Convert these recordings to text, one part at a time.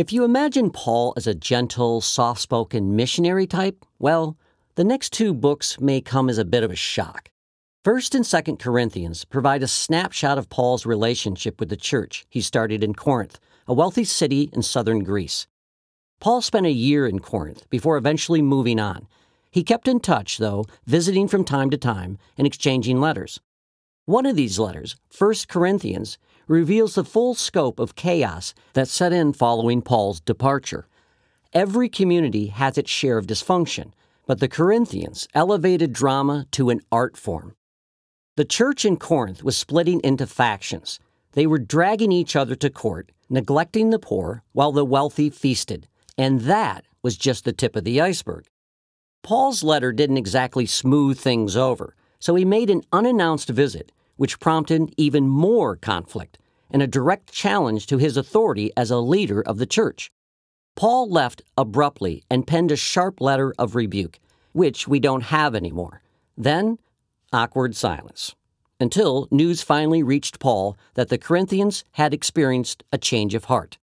If you imagine Paul as a gentle, soft spoken missionary type, well, the next two books may come as a bit of a shock. 1st and 2nd Corinthians provide a snapshot of Paul's relationship with the church he started in Corinth, a wealthy city in southern Greece. Paul spent a year in Corinth before eventually moving on. He kept in touch, though, visiting from time to time and exchanging letters. One of these letters, 1 Corinthians, reveals the full scope of chaos that set in following Paul's departure. Every community has its share of dysfunction, but the Corinthians elevated drama to an art form. The church in Corinth was splitting into factions. They were dragging each other to court, neglecting the poor while the wealthy feasted. And that was just the tip of the iceberg. Paul's letter didn't exactly smooth things over, so he made an unannounced visit which prompted even more conflict and a direct challenge to his authority as a leader of the church. Paul left abruptly and penned a sharp letter of rebuke, which we don't have anymore. Then, awkward silence. Until news finally reached Paul that the Corinthians had experienced a change of heart.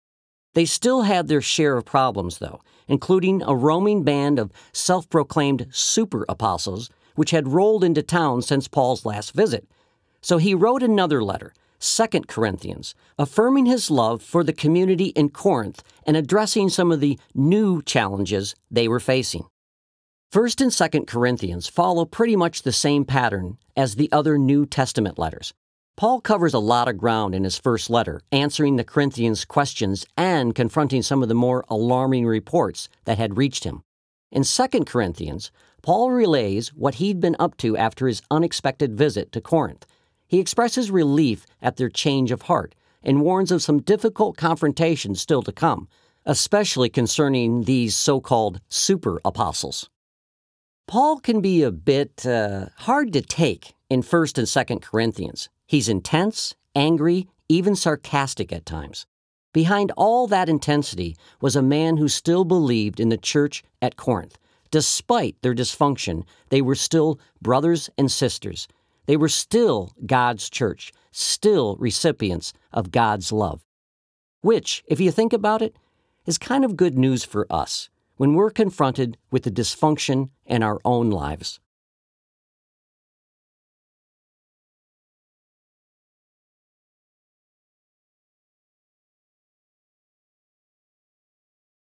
They still had their share of problems, though, including a roaming band of self proclaimed super apostles, which had rolled into town since Paul's last visit so he wrote another letter, 2 Corinthians, affirming his love for the community in Corinth and addressing some of the new challenges they were facing. 1st and 2nd Corinthians follow pretty much the same pattern as the other New Testament letters. Paul covers a lot of ground in his first letter, answering the Corinthians' questions and confronting some of the more alarming reports that had reached him. In 2 Corinthians, Paul relays what he'd been up to after his unexpected visit to Corinth he expresses relief at their change of heart and warns of some difficult confrontations still to come, especially concerning these so called super apostles. Paul can be a bit uh, hard to take in 1st and 2nd Corinthians. He's intense, angry, even sarcastic at times. Behind all that intensity was a man who still believed in the church at Corinth. Despite their dysfunction, they were still brothers and sisters they were still God's church, still recipients of God's love. Which, if you think about it, is kind of good news for us when we're confronted with the dysfunction in our own lives.